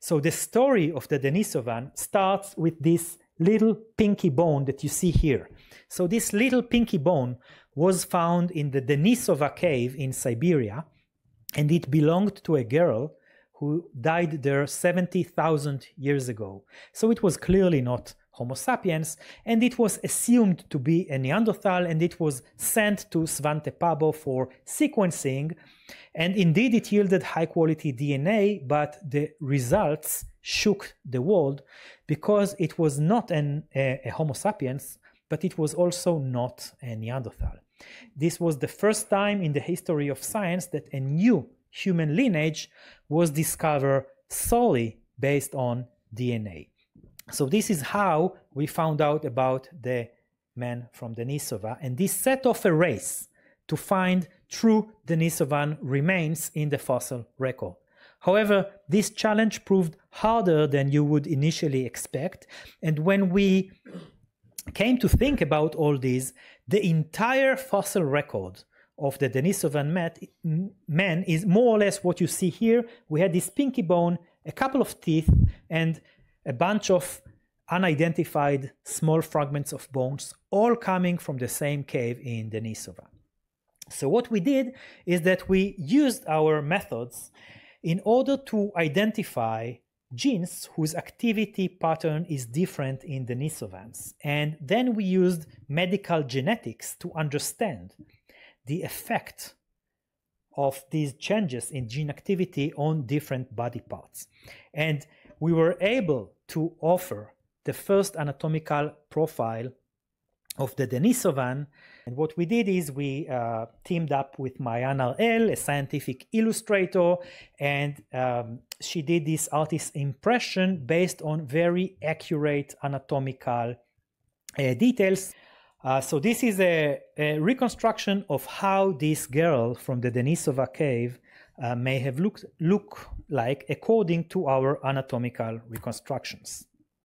So the story of the Denisovan starts with this little pinky bone that you see here. So this little pinky bone was found in the Denisova cave in Siberia, and it belonged to a girl who died there 70,000 years ago. So it was clearly not Homo sapiens, and it was assumed to be a Neanderthal, and it was sent to Svante Pääbo for sequencing. And indeed, it yielded high quality DNA, but the results shook the world because it was not an, a, a Homo sapiens, but it was also not a Neanderthal. This was the first time in the history of science that a new human lineage was discovered solely based on DNA. So this is how we found out about the man from Denisova, and this set off a race to find true Denisovan remains in the fossil record. However, this challenge proved harder than you would initially expect, and when we came to think about all these, the entire fossil record of the Denisovan man is more or less what you see here. We had this pinky bone, a couple of teeth, and a bunch of unidentified small fragments of bones, all coming from the same cave in Denisova. So what we did is that we used our methods in order to identify genes whose activity pattern is different in Denisovans. And then we used medical genetics to understand the effect of these changes in gene activity on different body parts. And we were able to offer the first anatomical profile of the Denisovan. And what we did is we uh, teamed up with Maayan Harel, a scientific illustrator, and um, she did this artist impression based on very accurate anatomical uh, details. Uh, so this is a, a, reconstruction of how this girl from the Denisova cave uh, may have looked look like according to our anatomical reconstructions.